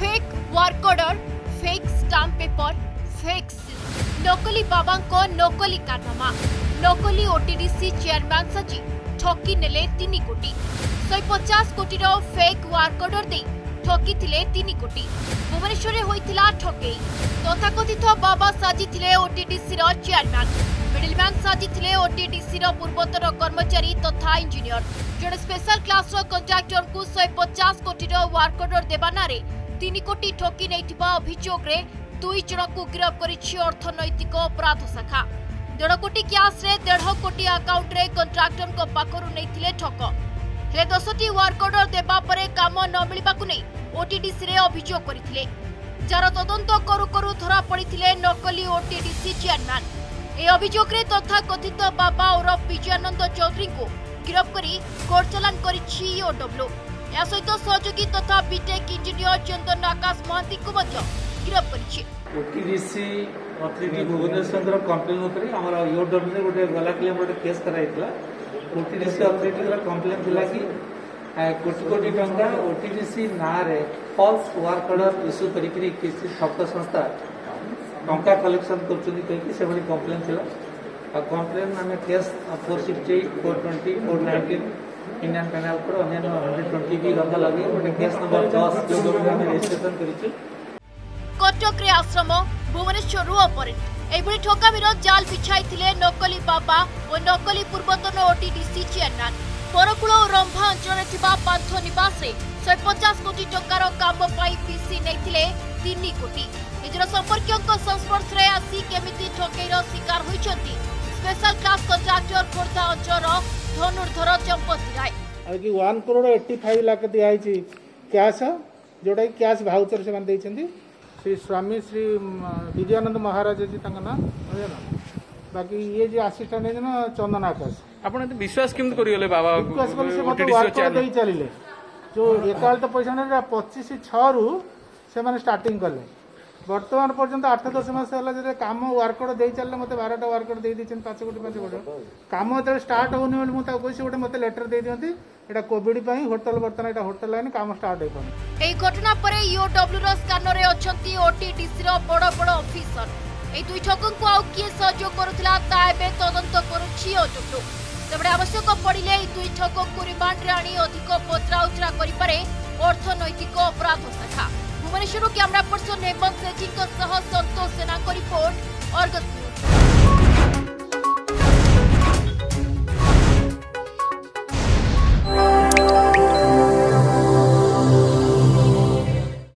fake work order fake stamp paper fake seal নকলি বাবাঙ্ক নকলি কারনামা নকলি ওটিডিসি চেয়ারম্যান সাজি ঠকি নেলে তিন কোটি শহে পচাশ কোটির ফেক ওয়ার্ক অর্ডর দিয়ে ঠকিলে তিন কোটি ভুবনেশ্বরে হয়েছিল ঠকেই তথাকথিত বাবা সাজিলে ওটিডিসির চেয়ারম্যান মিডিলম্যান সাজিলে ওটিডিসির পূর্বতন কর্মচারী তথা ইঞ্জিনিয়র জনে স্পেশাল ক্লাসর কন্ট্রাক্টরকু শহে পচাশ কোটির ওয়ার্ক অর্ডর দেবা নাঁরে ତିନି କୋଟି ଠକି ନେଇଥିବା ଅଭିଯୋଗରେ ଦୁଇ ଜଣଙ୍କୁ ଗିରଫ କରିଛି ଅର୍ଥନୈତିକ ଅପରାଧ ଶାଖା ଦେଢ଼ କୋଟି କ୍ୟାସ୍ରେ ଦେଢ଼ କୋଟି ଆକାଉଣ୍ଟରେ କଣ୍ଟ୍ରାକ୍ଟରଙ୍କ ପାଖରୁ ନେଇଥିଲେ ଠକ ହେଲେ ଦଶଟି ୱାର୍କ ଅର୍ଡର ଦେବା ପରେ କାମ ନ ମିଳିବାକୁ ନେଇ ଓଟିଡିସିରେ ଅଭିଯୋଗ କରିଥିଲେ যার তদন্ত করু করু ধরা পড়ে নকলি ওটিডিসি চেয়ারম্যান এই অভিযোগে তথাকথিত বাবা ওরফ বিজয়ানন্দ চৌধুরী গিরফ করে কোর্ট চালান করেছি ওডব্লু ଏହା ସହିତ ସହଯୋଗୀ ତଥା ବିଟେକ୍ ଇଞ୍ଜିନିୟର ଚନ୍ଦନ ଆକାଶ ମହାନ୍ତିଙ୍କୁ ମଧ୍ୟ ଗିରଫ କରିଛି ଓଟିଡିସି ଅଥରିଟି ଭୁବନେଶ୍ୱରଙ୍କର କମ୍ପ୍ଲେନ୍ ଉପରେ ଆମର ୟୁଡବ୍ଲ୍ୟୁରେ ଗୋଟେ ଗଲାକାଲି ଆମର ଗୋଟେ କେସ୍ କରାଯାଇଥିଲା ଓଟିଡିସି ଅଥରିଟିଙ୍କର କମ୍ପ୍ଲେନ୍ ଥିଲା କି କୋଟି କୋଟି ଟଙ୍କା ଓଟିଡିସି ନାଁରେ ଫଲ୍ସ ୱାର୍କ ଅର୍ଡର ଇସ୍ୟୁ କରିକିରି କିଛି ଶବ୍ଦ ସଂସ୍ଥା ଟଙ୍କା କଲେକ୍ସନ୍ କରୁଛନ୍ତି କହିକି ସେଭଳି କମ୍ପ୍ଲେନ୍ ଥିଲା ଆଉ କମ୍ପ୍ଲେନ୍ ଆମେ case four sixty four twenty four nineteen Indian panel করে অন্যান্য হান্ড্রেড টোয়েন্টি কি ঘন্টা লাগে গোটে কেস নম্বর দশ যোগ আমি রেজিস্ট্রেশন করেছি কটকরে আশ্রম ভুবনেশ্বরু অপরেট এইভাবে ঠকামির জাল বিছাইলে নকলি বাবা ও নকলি পূর্বতন ওটিডিসি চেয়ারম্যান পরকূল ও রম্ভা অঞ্চলে থাকা পান্থ নিবাসে শহে পঞ্চাশ কোটি টঙ্কার কাম পাই পিসি নেইলে তিন কোটি নিজের সম্পর্কীয় সংস্পর্শে আসি କେମିତି ଠକେଇର শিকার হয়েছেন স্পেশাল କ୍ଲାସ୍ কন্ট্রাক্টর খোর্ধা অঞ্চল ଧନୁର୍ଦ୍ଧର ଚମ୍ପତି ରାୟ କି one crore eighty five lakh ଦିଆହେଇଛି କ୍ୟାସ୍ ଯେଉଁଟାକି କ୍ୟାସ୍ ଭାଉଚର ସେମାନେ ଦେଇଛନ୍ତି ଶ୍ରୀ ସ୍ୱାମୀ ଶ୍ରୀ ବିଜୟାନନ୍ଦ ମହାରାଜ ଅଛି ତାଙ୍କ ନାଁ ବାକି ଇଏ ଯିଏ ଆସିଷ୍ଟାଣ୍ଟ ହେଇଛି ନା ଚନ୍ଦନ ଆକାଶ ଆପଣ ଏତେ ବିଶ୍ୱାସ କେମିତି କରିଗଲେ ବାବା ବିଶ୍ୱାସ କଲେ ସେ ମୋତେ ୱାର୍କର ଦେଇ ଚାଲିଲେ ଯେଉଁ ଏକାଳିତ ପଇସା ପଚିଶ ଛଅରୁ ସେମାନେ ଷ୍ଟାର୍ଟିଂ କଲେ বর্তমান পর্যন্ত আঠ দশ মাস হল যে কাম ওয়ার্কর দিয়ে চালে মতো বারোটা ওয়ার্কর দিয়ে দিয়েছেন পাঁচ কোটি পাঁচ কোটি কাম যেতে স্টার্ট হোনি বলে মুখ কিন্তু গোটে মতো লেটর দিয়ে দিও এটা কোভিড পাই হোটেল বর্তমান এটা হোটেল লাইন কাম স্টার্ট হয়ে হইপার এই ঘটনা পরে ইওডব্লুর স্কানরে অনেক ওটিডিসির বড় বড় অফিসর এই দুই ঠকু আউ কিয়ে সহযোগ করুথিলা তা এবে তদন্ত করুছি অডব্লু তবে আবশ্যক পড়লে এই দুই ঠকু রিমান্ডে আনি অধিক পচরা উচরা করিপারে অর্থনৈতিক অপরাধ শাখা কি আমরা পড়ছ নির্মল সেজিঙ্ সহ সন্তোষ সেনা রিপোর্ট